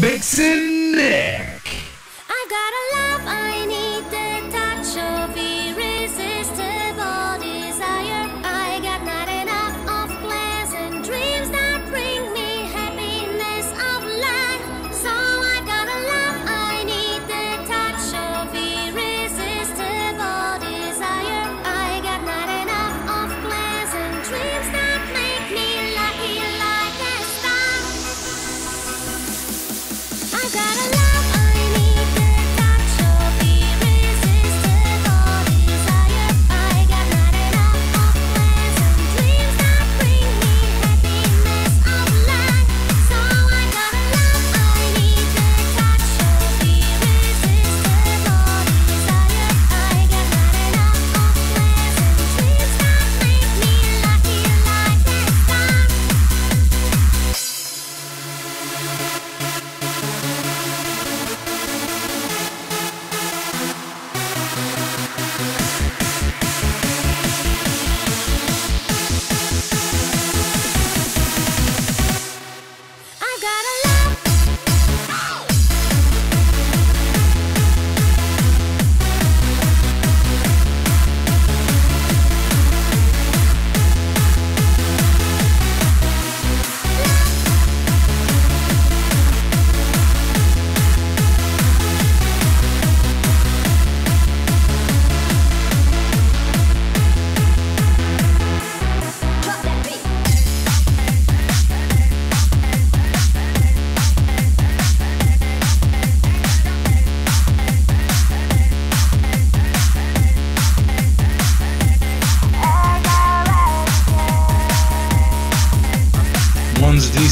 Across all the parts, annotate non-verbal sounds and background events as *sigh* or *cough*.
Bixen neck.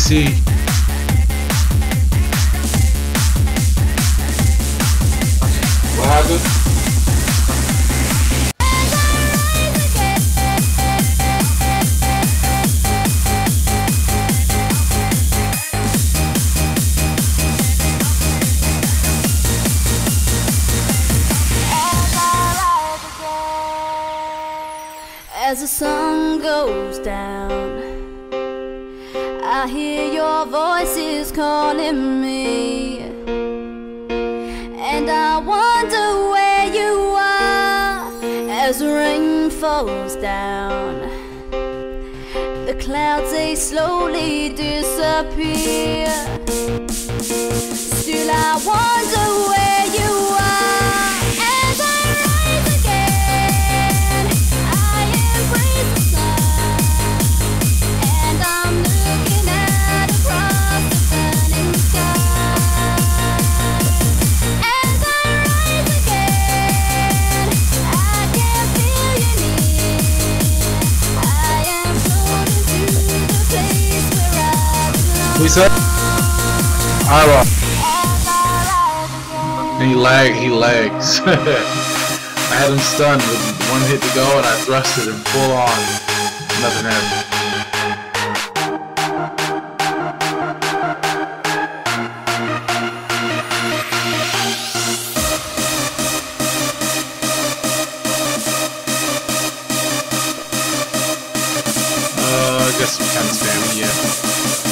see. I hear your voices calling me. And I wonder where you are As rain falls down. The clouds they slowly disappear. Still I wonder Lisa? Iowa. He lag, he lags. *laughs* I had him stunned with one hit to go and I thrusted him full on. Nothing happened. Uh, I guess we can spam, yeah.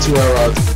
to our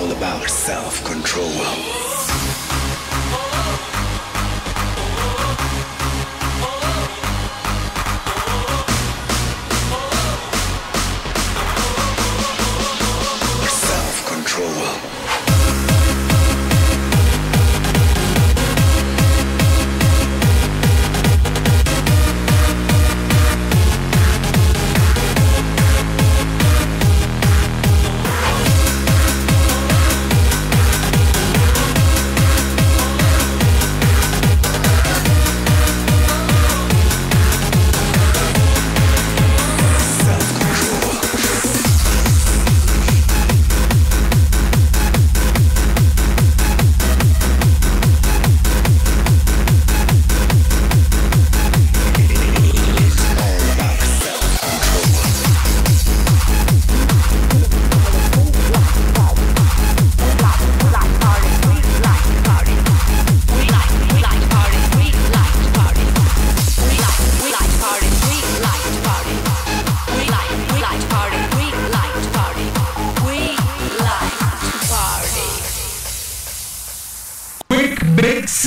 all about self-control.